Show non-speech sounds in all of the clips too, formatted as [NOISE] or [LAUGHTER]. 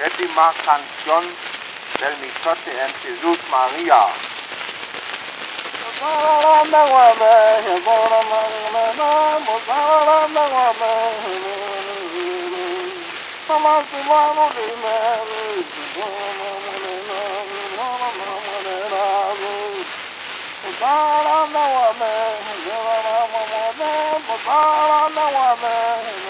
Décima canción del Michote en Jesús María. [LAUGHS]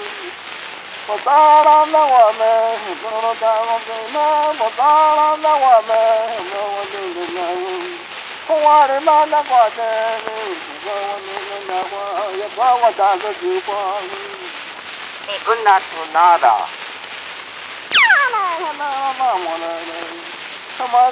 Without on the woman, who's gonna die on the man, without on the woman, who no one knew the name. What am I not watching? Who's going to the network? You're going down the coupon. Good night to nada. Come on,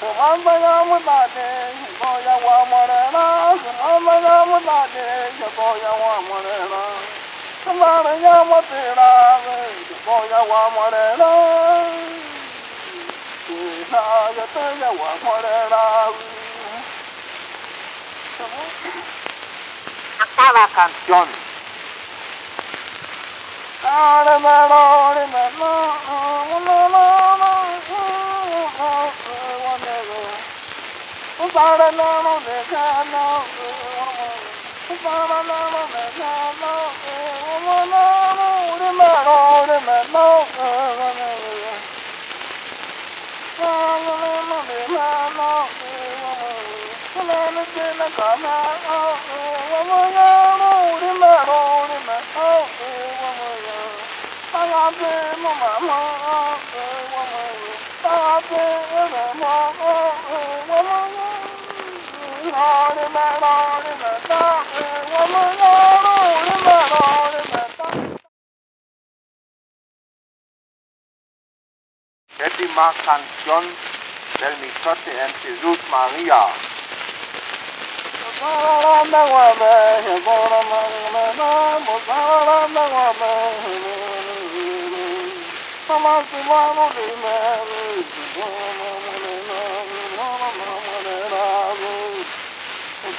Subhanbana mutade, Shaboya wa morena. Subhanbana mutade, Shaboya wa morena. Oh, Séptima canción del Michote en Jesús María. Come on, come on,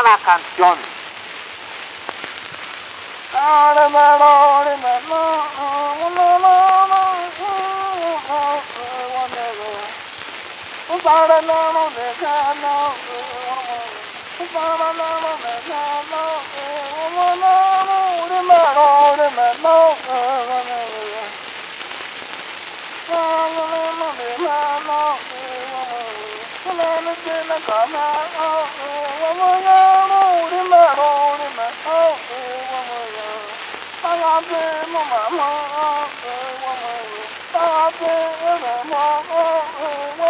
yawa canción. I'm Oh,